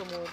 to move